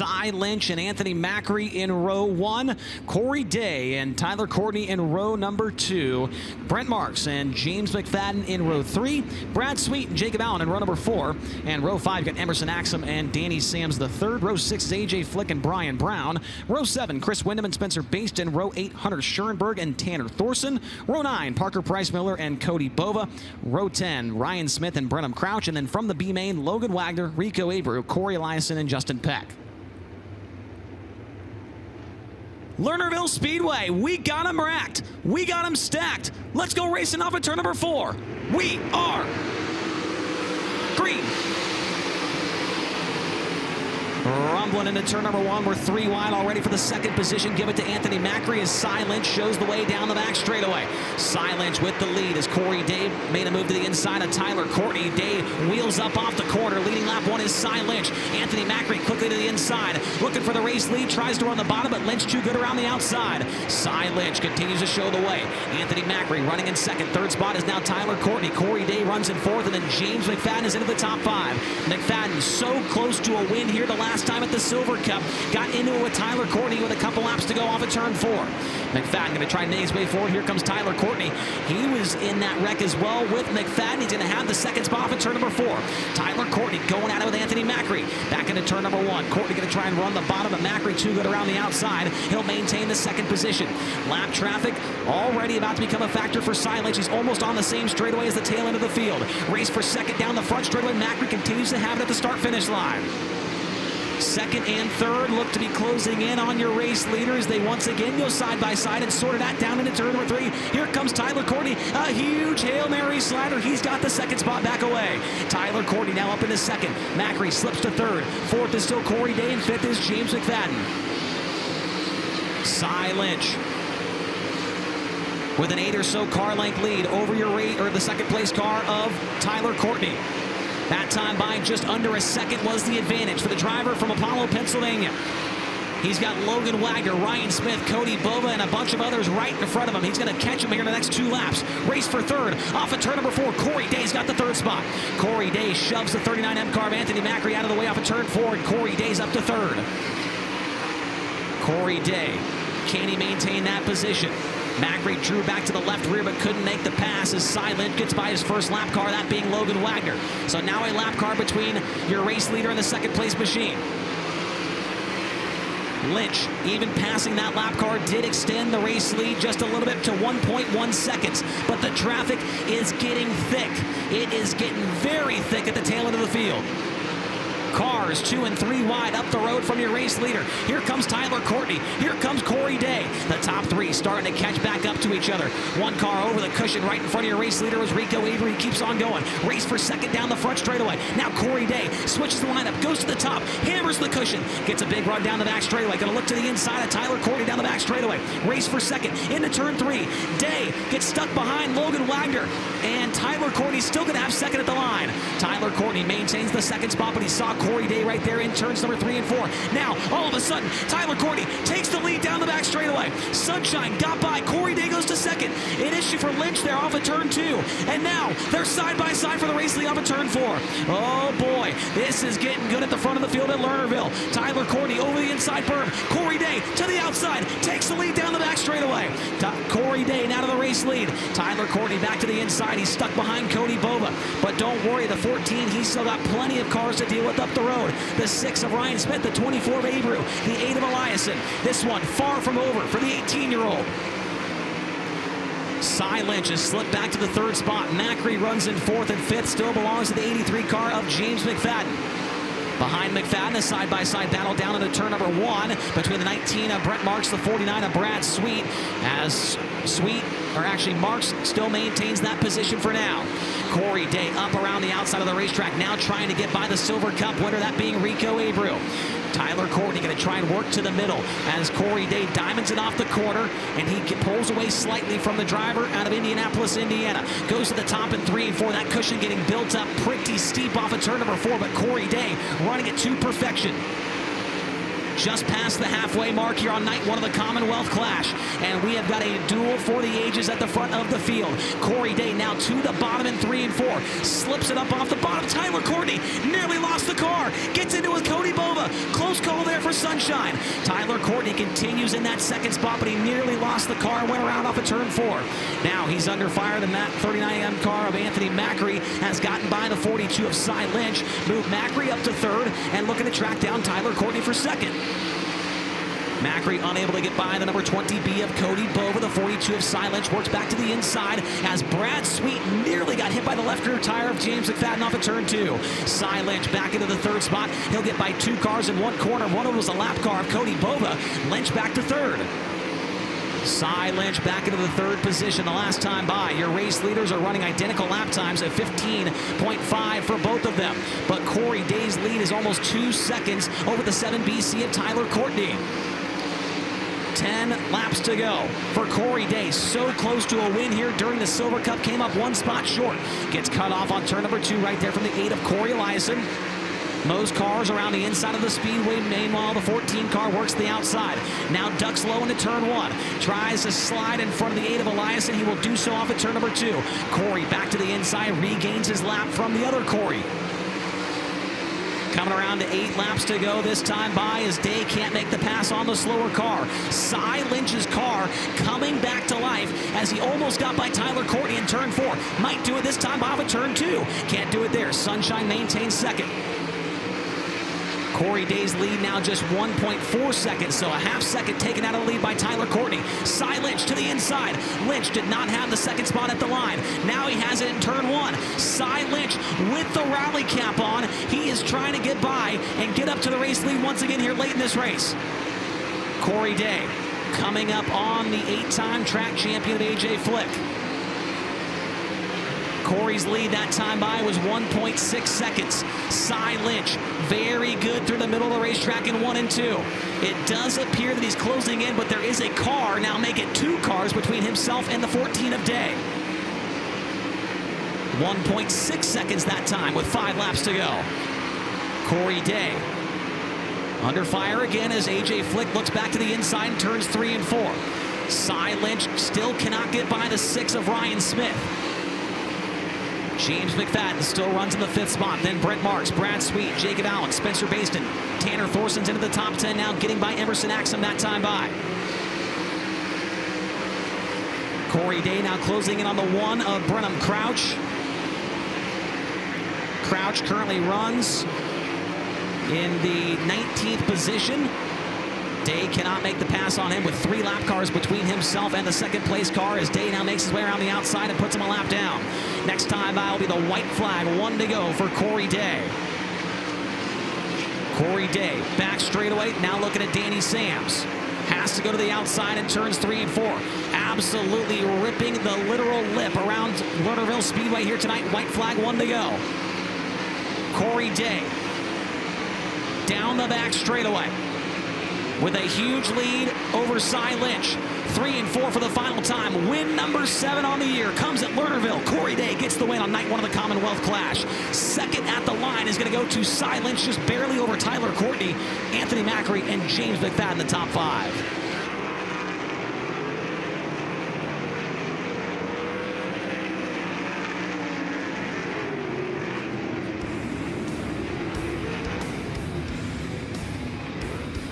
Sye Lynch and Anthony Macri in row one. Corey Day and Tyler Courtney in row number two. Brent Marks and James McFadden in row three. Brad Sweet and Jacob Allen in row number four. And row five got Emerson Axsom and Danny Sams the third. Row six is AJ Flick and Brian Brown. Row seven, Chris Windom and Spencer Bayston. Row eight, Hunter Schuerenberg and Tanner Thorson. Row nine, Parker Price Miller and Cody Bova. Row 10, Ryan Smith and Brenham Crouch. And then from the B main, Logan Wagner, Rico Abreu, Cory Eliason, and Justin Peck. Lernerville Speedway, we got them racked. We got them stacked. Let's go racing off at turn number four. We are green. Rumbling into turn number one. We're three wide already for the second position. Give it to Anthony Macri as Lynch shows the way down the back straightaway. Lynch with the lead as Corey Day made a move to the inside of Tyler Courtney. Day wheels up off the corner. Leading lap one is Sye Lynch. Anthony Macri quickly to the inside. Looking for the race lead. Tries to run the bottom, but Lynch too good around the outside. Sye Lynch continues to show the way. Anthony Macri running in second. Third spot is now Tyler Courtney. Corey Day runs in fourth, and then James McFadden is into the top five. McFadden so close to a win here the last last time at the Silver Cup. Got into it with Tyler Courtney with a couple laps to go off at turn four. McFadden going to try and make his way forward. Here comes Tyler Courtney. He was in that wreck as well with McFadden. He's going to have the second spot at turn number four. Tyler Courtney going at it with Anthony Macri. Back into turn number one. Courtney going to try and run the bottom, of Macri too good around the outside. He'll maintain the second position. Lap traffic already about to become a factor for Lynch. He's almost on the same straightaway as the tail end of the field. Race for second down the front straightaway. Macri continues to have it at the start-finish line. Second and third look to be closing in on your race leaders. They once again go side by side and sort of that down into turn number three. Here comes Tyler Courtney. A huge Hail Mary slider. He's got the second spot back away. Tyler Courtney now up in the second. Macri slips to third. Fourth is still Corey Day and fifth is James McFadden. Sye Lynch with an eight or so car length lead over your rate or the second place car of Tyler Courtney. That time by just under a second was the advantage for the driver from Apollo, Pennsylvania. He's got Logan Wagner, Ryan Smith, Cody Bova, and a bunch of others right in front of him. He's going to catch him here in the next two laps. Race for third. Off of turn number four, Corey Day's got the third spot. Corey Day shoves the 39M car of Anthony Macri out of the way off of turn four, and Corey Day's up to third. Corey Day, can he maintain that position? Macri drew back to the left rear but couldn't make the pass as Lynch gets by his first lap car, that being Logan Wagner. So now a lap car between your race leader and the second place machine. Lynch, even passing that lap car, did extend the race lead just a little bit to 1.1 seconds. But the traffic is getting thick. It is getting very thick at the tail end of the field. Cars two and three wide up the road from your race leader. Here comes Tyler Courtney. Here comes Corey Day. The top three starting to catch back up to each other. One car over the cushion right in front of your race leader is Rico Abreu. He keeps on going. Race for second down the front straightaway. Now Corey Day switches the lineup, goes to the top, hammers the cushion, gets a big run down the back straightaway. Going to look to the inside of Tyler Courtney down the back straightaway. Race for second into turn three. Day gets stuck behind Logan Wagner, and Tyler Courtney's still going to have second at the line. Tyler Courtney maintains the second spot, but he saw Corey Day right there in turns number three and four. Now, all of a sudden, Tyler Courtney takes the lead down the back straightaway. Sunshine got by. Corey Day goes to second. An issue for Lynch there off of turn two. And now they're side by side for the race lead off of turn four. Oh boy, this is getting good at the front of the field at Lernerville. Tyler Courtney over the inside berm. Corey Day to the outside, takes the lead down the back straightaway. Corey Day now to the race lead. Tyler Courtney back to the inside. He's stuck behind Cody Bova. But don't worry, the 14, he's still got plenty of cars to deal with up the road. The 6 of Ryan Smith, the 24 of Abreu, the 8 of Eliason. This one far from over for the 18-year-old. Sye Lynch has slipped back to the third spot. Macri runs in fourth and fifth. Still belongs to the 83 car of James McFadden. Behind McFadden, a side-by-side battle down into turn number one between the 19 of Brent Marks, the 49 of Brad Sweet, as Sweet, or actually Marks, still maintains that position for now. Corey Day up around the outside of the racetrack, now trying to get by the Silver Cup winner, that being Rico Abreu. Tyler Courtney going to try and work to the middle as Corey Day diamonds it off the corner and he pulls away slightly from the driver out of Indianapolis, Indiana. Goes to the top in three and four. That cushion getting built up pretty steep off of turn number four, but Corey Day running it to perfection just past the halfway mark here on night one of the Commonwealth Clash. And we have got a duel for the ages at the front of the field. Corey Day now to the bottom in three and four. Slips it up off the bottom. Tyler Courtney nearly lost the car. Gets into it with Cody Bova. Close call there for Sunshine. Tyler Courtney continues in that second spot, but he nearly lost the car went around off of turn four. Now he's under fire. The 39M car of Anthony Macri has gotten by the 42 of Sye Lynch. Moved Macri up to third and looking to track down Tyler Courtney for second. Macri unable to get by the number 20B of Cody Bova. The 42 of Lynch works back to the inside as Brad Sweet nearly got hit by the left rear tire of James McFadden off of turn two. Lynch back into the third spot. He'll get by two cars in one corner. One of them was a lap car of Cody Bova. Lynch back to third. Sye Lynch back into the third position the last time by. Your race leaders are running identical lap times at 15.5 for both of them. But Corey Day's lead is almost two seconds over the 7BC of Tyler Courtney. 10 laps to go for Corey Day. So close to a win here during the Silver Cup. Came up one spot short. Gets cut off on turn number two right there from the eight of Cory Eliason. Most cars around the inside of the speedway. Meanwhile, the 14 car works the outside. Now ducks low into turn one. Tries to slide in front of the eight of Elias, and He will do so off at turn number two. Corey back to the inside. Regains his lap from the other Corey. Coming around to eight laps to go this time by as Day can't make the pass on the slower car. Sye Lynch's car coming back to life as he almost got by Tyler Courtney in turn four. Might do it this time off of turn two. Can't do it there. Sunshine maintains second. Corey Day's lead now just 1.4 seconds, so a half second taken out of the lead by Tyler Courtney. Sye Lynch to the inside. Lynch did not have the second spot at the line. Now he has it in turn one. Sye Lynch with the rally cap on. He is trying to get by and get up to the race lead once again here late in this race. Corey Day coming up on the eight-time track champion AJ Flick. Corey's lead that time by was 1.6 seconds. Sye Lynch, very good through the middle of the racetrack in one and two. It does appear that he's closing in, but there is a car, now make it two cars between himself and the 14 of Day. 1.6 seconds that time with five laps to go. Corey Day under fire again as AJ Flick looks back to the inside and turns three and four. Sye Lynch still cannot get by the six of Ryan Smith. James McFadden still runs in the fifth spot. Then Brent Marks, Brad Sweet, Jacob Allen, Spencer Bayston, Tanner Thorson's into the top 10 now, getting by Emerson Axsom that time by. Corey Day now closing in on the one of Brenham Crouch. Crouch currently runs in the 19th position. Day cannot make the pass on him with three lap cars between himself and the second place car as Day now makes his way around the outside and puts him a lap down. Next time by will be the white flag, one to go for Corey Day. Corey Day back straightaway, now looking at Danny Sams. Has to go to the outside and turns three and four. Absolutely ripping the literal lip around Lernerville Speedway here tonight. White flag, one to go. Corey Day down the back straightaway with a huge lead over Sye Lynch. Three and four for the final time. Win number seven on the year comes at Lernerville. Corey Day gets the win on night one of the Commonwealth Clash. Second at the line is going to go to Sye Lynch, just barely over Tyler Courtney, Anthony Macri, and James McFadden, in the top five.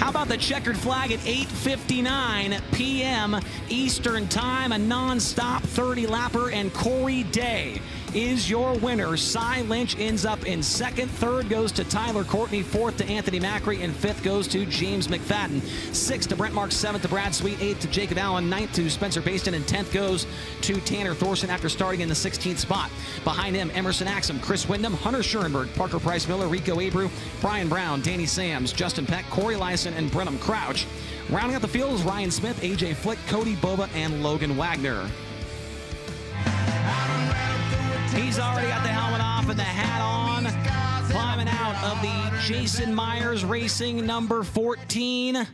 How about the checkered flag at 8.59 p.m. Eastern Time, a non-stop 30-lapper, and Corey Day is your winner. Sye Lynch ends up in second. Third goes to Tyler Courtney. Fourth to Anthony Macri. And fifth goes to James McFadden. Sixth to Brent Marks. Seventh to Brad Sweet. Eighth to Jacob Allen. Ninth to Spencer Bayston. And tenth goes to Tanner Thorson after starting in the 16th spot. Behind him, Emerson Axsom, Chris Windom, Hunter Schuerenberg, Parker Price Miller, Rico Abreu, Brian Brown, Danny Sams, Justin Peck, Cory Eliason, and Brenham Crouch. Rounding out the field is Ryan Smith, AJ Flick, Cody Bova, and Logan Wagner. He's already got the helmet off and the hat on. Climbing out of the Jason Myers Racing number 14.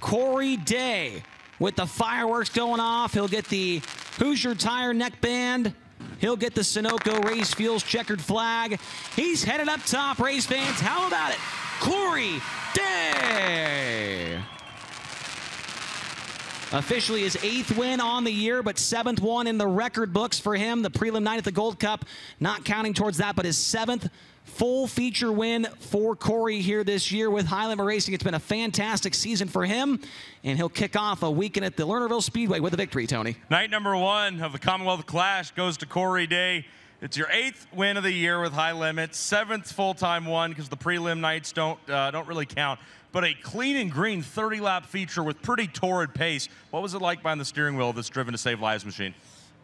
Corey Day with the fireworks going off. He'll get the Hoosier Tire neckband. He'll get the Sunoco Race Fuels checkered flag. He's headed up top, race fans. How about it? Corey Day. Officially his eighth win on the year, but seventh one in the record books for him. The prelim night at the Gold Cup, not counting towards that, but his seventh full feature win for Corey here this year with High Limit Racing. It's been a fantastic season for him, and he'll kick off a weekend at the Lernerville Speedway with a victory, Tony. Night number one of the Commonwealth Clash goes to Corey Day. It's your eighth win of the year with high limits, seventh full-time one because the prelim nights don't uh, don't really count. But a clean and green 30-lap feature with pretty torrid pace. What was it like behind the steering wheel of this driven to save lives machine?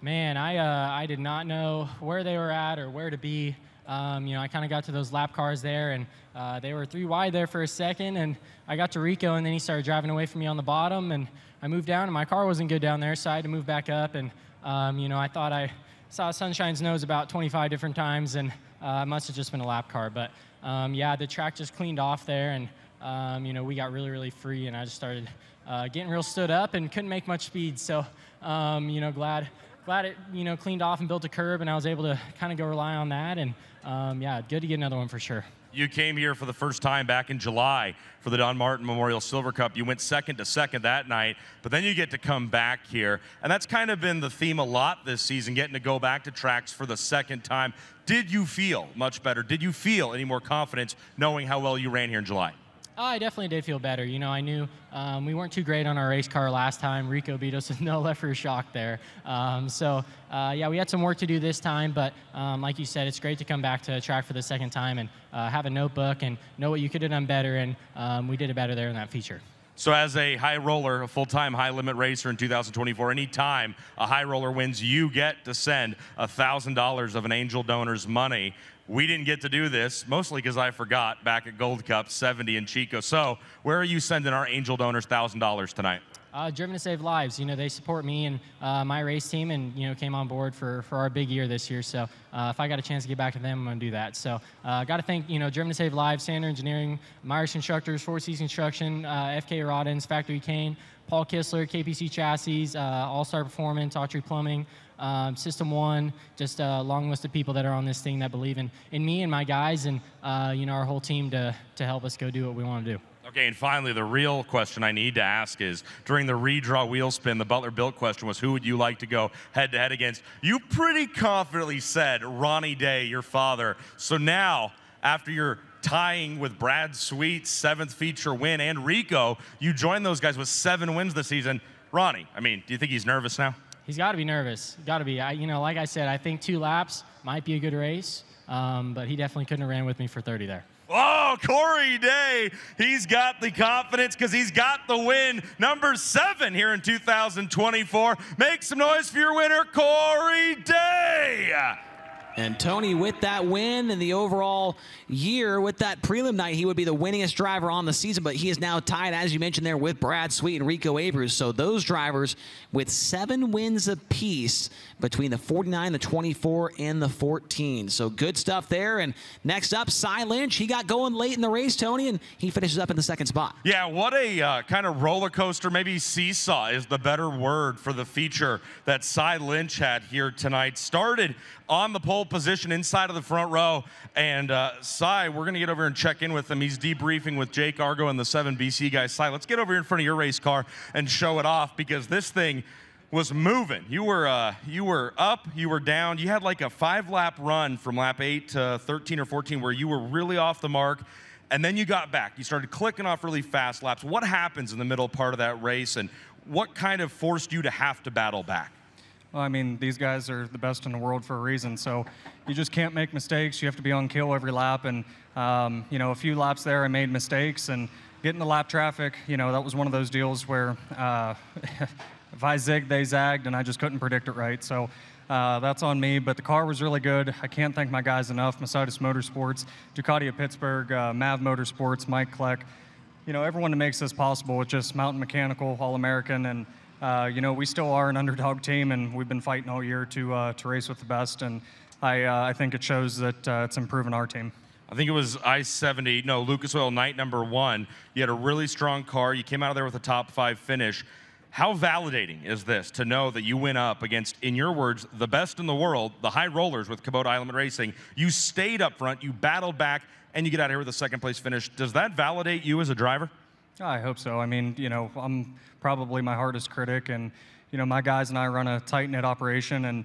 Man, I uh, I did not know where they were at or where to be. Um, you know, I kind of got to those lap cars there, and uh, they were three wide there for a second, and I got to Rico, and then he started driving away from me on the bottom, and I moved down, and my car wasn't good down there, so I had to move back up, and um, you know, I thought I saw Sunshine's nose about 25 different times, and uh, it must have just been a lap car. But um, yeah, the track just cleaned off there, and um, you know we got really, really free, and I just started uh, getting real stood up and couldn't make much speed. So um, you know, glad glad it you know cleaned off and built a curb, and I was able to kind of go rely on that. And um, yeah, good to get another one for sure. You came here for the first time back in July for the Don Martin Memorial Silver Cup. You went second to second that night, but then you get to come back here. And that's kind of been the theme a lot this season, getting to go back to tracks for the second time. Did you feel much better? Did you feel any more confidence knowing how well you ran here in July? Oh, I definitely did feel better. You know, I knew um, we weren't too great on our race car last time. Rico beat us with no left rear shock there. Um, so, uh, yeah, we had some work to do this time, but um, like you said, it's great to come back to track for the second time and uh, have a notebook and know what you could have done better, and um, we did it better there in that feature. So, as a high roller, a full time high limit racer in 2024, anytime a high roller wins, you get to send $1,000 of an angel donor's money we didn't get to do this, mostly because I forgot back at Gold Cup 70 in Chico. So, where are you sending our angel donors $1,000 tonight? Uh, Driven to Save Lives. You know, they support me and uh, my race team and, you know, came on board for, for our big year this year. So uh, if I got a chance to get back to them, I'm going to do that. So uh, got to thank, you know, Driven to Save Lives, Sander Engineering, Myers Constructors, Four Seas Construction, uh, FK Rod Ends, Factory Kahne, Paul Kistler, KPC Chassis, uh, All Star Performance, Autry Plumbing, um, System One, just a long list of people that are on this thing that believe in, in me and my guys and uh, you know our whole team to, to help us go do what we want to do. Okay, and finally, the real question I need to ask is during the redraw wheel spin, the Butler built question was who would you like to go head to head against? You pretty confidently said Ronnie Day, your father. So now, after your tying with Brad Sweet's seventh feature win and Rico, you join those guys with seven wins this season. Ronnie, I mean, do you think he's nervous now? He's got to be nervous. Got to be. I, you know, like I said, I think two laps might be a good race, um, but he definitely couldn't have ran with me for 30 there. Oh, Corey Day, he's got the confidence because he's got the win. Number seven here in 2024. Make some noise for your winner, Corey Day. And Tony, with that win and the overall year, with that prelim night, he would be the winningest driver on the season. But he is now tied, as you mentioned there, with Brad Sweet and Rico Abreu. So those drivers with seven wins apiece between the 49, the 24, and the 14. So good stuff there. And next up, Sye Lynch. He got going late in the race, Tony, and he finishes up in the second spot. Yeah, what a uh, kind of roller coaster, maybe seesaw is the better word for the feature that Sye Lynch had here tonight. Started on the pole position inside of the front row. And uh, Sye, we're going to get over and check in with him. He's debriefing with Jake Argo and the 7BC guys. Sye, let's get over here in front of your race car and show it off because this thing was moving. You were uh, you were up, you were down. You had like a five lap run from lap eight to 13 or 14 where you were really off the mark. And then you got back. You started clicking off really fast laps. What happens in the middle part of that race, and what kind of forced you to have to battle back? Well, I mean, these guys are the best in the world for a reason. So you just can't make mistakes. You have to be on kill every lap. And, um, you know, a few laps there, I made mistakes. And getting the lap traffic, you know, that was one of those deals where uh, if I zigged, they zagged, and I just couldn't predict it right. So uh, that's on me. But the car was really good. I can't thank my guys enough Mercedes Motorsports, Ducati of Pittsburgh, uh, MAV Motorsports, Mike Kleck. You know, everyone that makes this possible. It's just Mountain Mechanical, All American, and uh, you know, we still are an underdog team, and we've been fighting all year to uh, to race with the best. And I uh, I think it shows that uh, it's improving our team. I think it was I 70, no, Lucas Oil night number one. You had a really strong car. You came out of there with a top five finish. How validating is this to know that you went up against, in your words, the best in the world, the high rollers with Kubota High Limit Racing? You stayed up front, you battled back, and you get out here with a second place finish. Does that validate you as a driver? I hope so. I mean, you know, I'm probably my hardest critic, and you know, my guys and I run a tight knit operation, and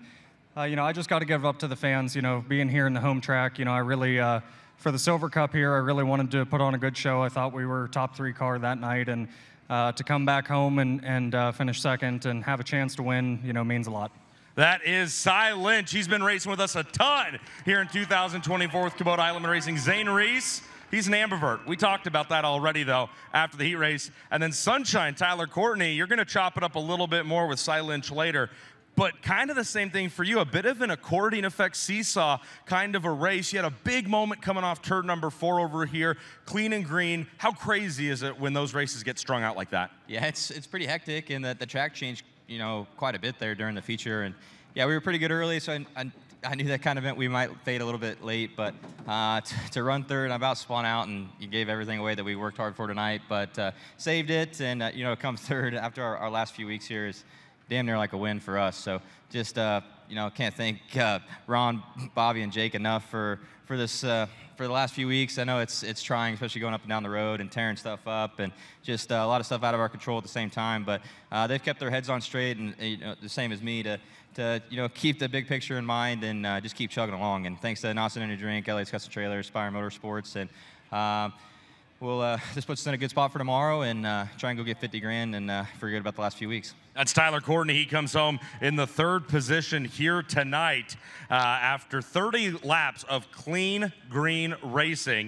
uh, you know, I just got to give up to the fans. You know, being here in the home track, you know, I really. Uh, for the Silver Cup here, I really wanted to put on a good show. I thought we were top three car that night, and uh, to come back home and, and uh, finish second and have a chance to win, you know, means a lot. That is Sye Lynch. He's been racing with us a ton here in 2024 with Kubota High Limit Racing. Zane Reese, he's an ambivert. We talked about that already, though, after the heat race. And then Sunshine, Tyler Courtney, you're going to chop it up a little bit more with Sye Lynch later. But kind of the same thing for you, a bit of an accordion effect seesaw kind of a race. You had a big moment coming off turn number four over here, clean and green. How crazy is it when those races get strung out like that? Yeah, it's it's pretty hectic, and that the track changed, you know, quite a bit there during the feature. And yeah, we were pretty good early, so I, I, I knew that kind of meant we might fade a little bit late. But uh, t- to run third, I about spun out, and you gave everything away that we worked hard for tonight. But uh, saved it, and uh, you know, come third after our, our last few weeks here is damn near like a win for us. So just uh, you know, can't thank uh, Ron, Bobby, and Jake enough for for this uh, for the last few weeks. I know it's it's trying, especially going up and down the road and tearing stuff up, and just uh, a lot of stuff out of our control at the same time. But uh, they've kept their heads on straight, and you know, the same as me to to you know keep the big picture in mind and uh, just keep chugging along. And thanks to Nauset Energy Drink, LA's Custom Trailer, Spire Motorsports, and um, we'll uh, this puts us in a good spot for tomorrow and uh, try and go get 50 grand and uh, forget about the last few weeks. That's Tyler Courtney. He comes home in the third position here tonight uh, after 30 laps of clean green racing.